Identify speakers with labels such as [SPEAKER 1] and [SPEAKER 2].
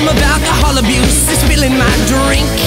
[SPEAKER 1] form of alcohol abuse is spilling my drink.